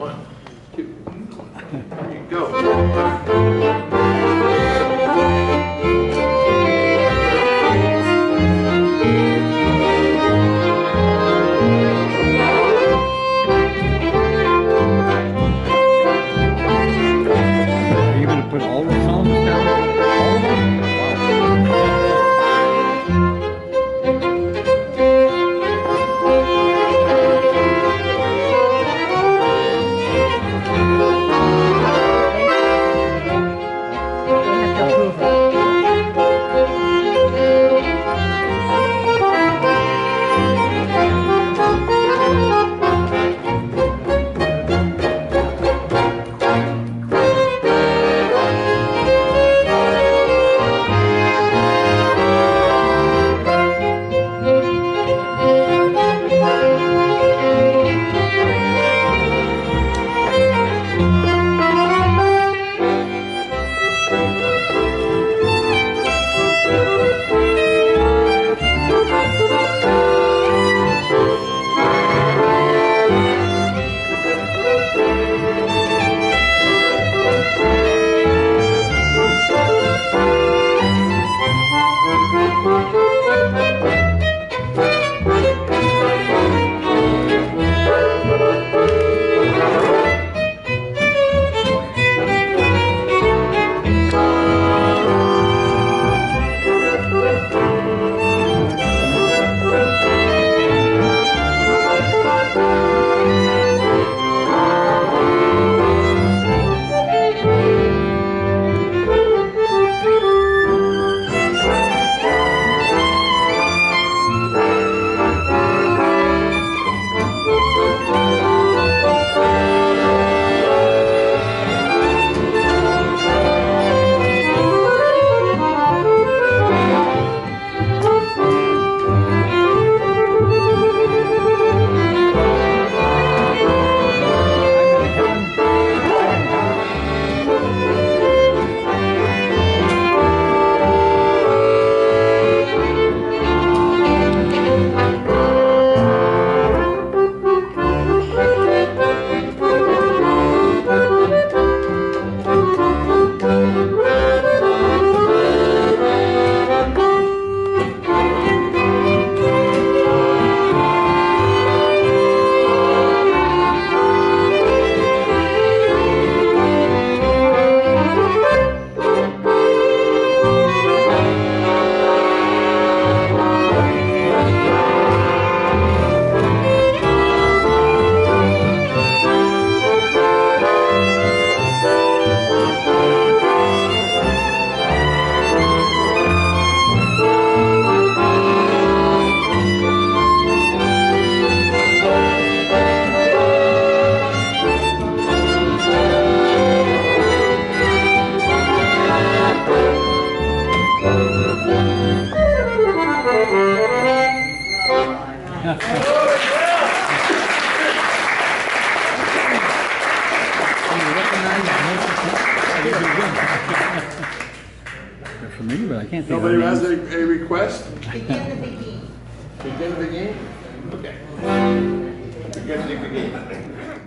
One, They're familiar, but I can't think of Nobody their has names. a, a request? Begin the Beguine. Begin the Beguine? Okay. Begin the Beguine.